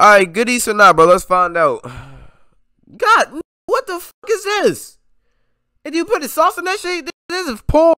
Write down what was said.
All right, goodies or not, bro? Let's find out. God, what the fuck is this? And you put the sauce in that shit? This is porn.